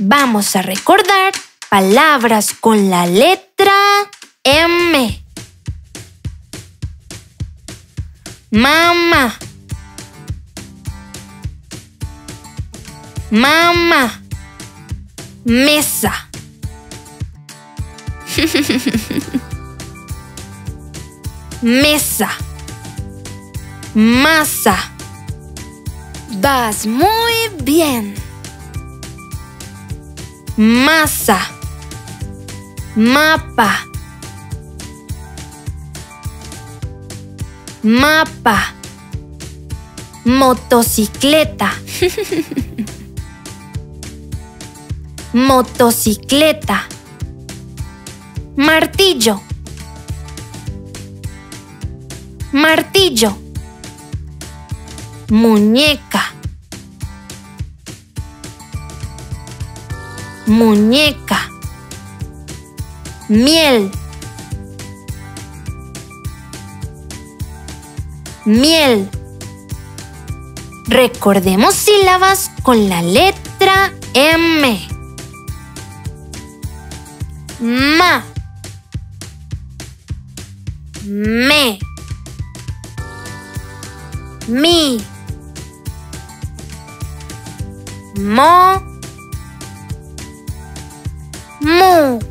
Vamos a recordar palabras con la letra M. Mamá. Mamá. Mesa. Mesa. Masa. Vas muy bien. Masa. Mapa. Mapa. Motocicleta. Motocicleta. Martillo. Martillo. Muñeca. Muñeca. Miel. Miel. Recordemos sílabas con la letra M. Ma. Me. Mi. Mo. Não!